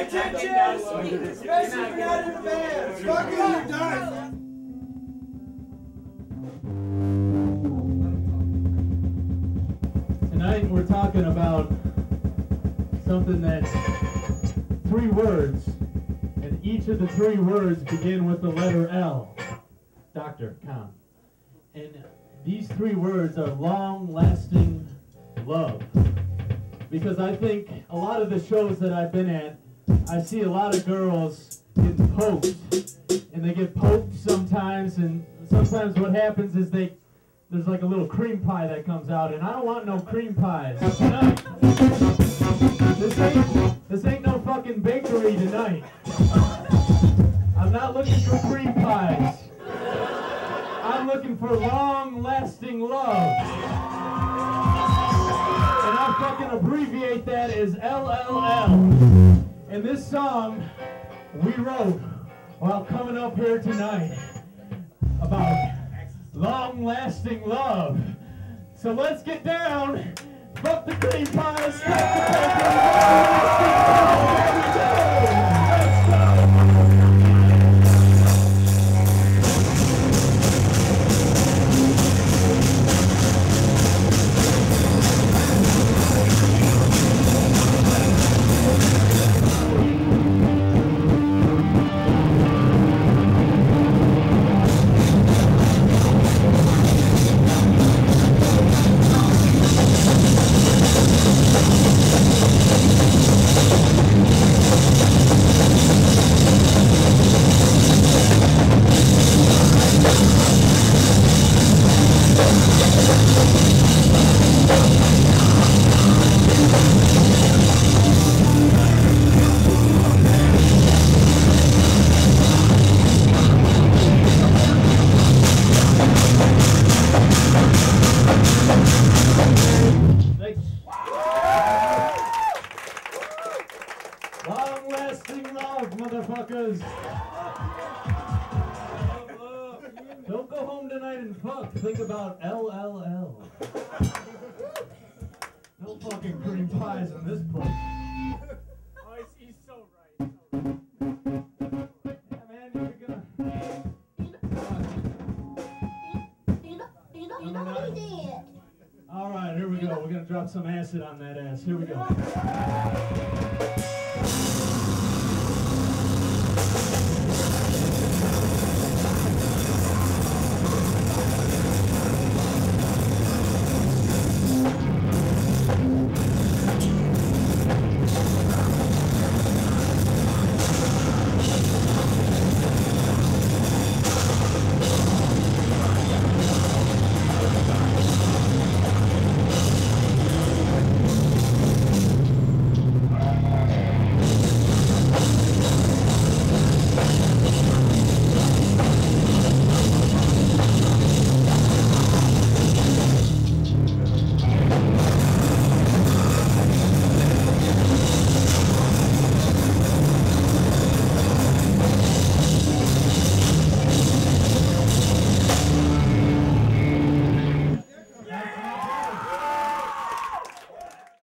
Attention! Especially if you're not in. Fuck you're done. Tonight we're talking about something that's three words, and each of the three words begin with the letter L. Doctor, Con. And these three words are long lasting love. Because I think a lot of the shows that I've been at, I see a lot of girls getting poked. And they get poked sometimes, and sometimes what happens is they there's like a little cream pie that comes out, and I don't want no cream pies tonight. This ain't, this ain't no fucking bakery tonight. I'm not looking for cream pies. I'm looking for long-lasting love. And I fucking abbreviate that as LLL. And this song we wrote while coming up here tonight about long lasting love. So let's get down. Fuck the cream pies. Fuck the bacon. Motherfuckers. Don't go home tonight and fuck. Think about LLL. No fucking cream pies in this place. Oh, he's, he's so right. All right, here we go. We're gonna drop some acid on that ass. Here we go.